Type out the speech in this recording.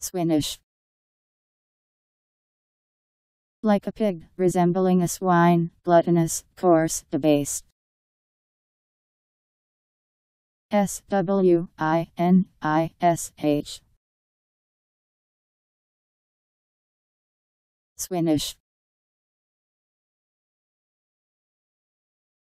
Swinish. Like a pig, resembling a swine, gluttonous, coarse, debased. S W I N I S H. Swinish.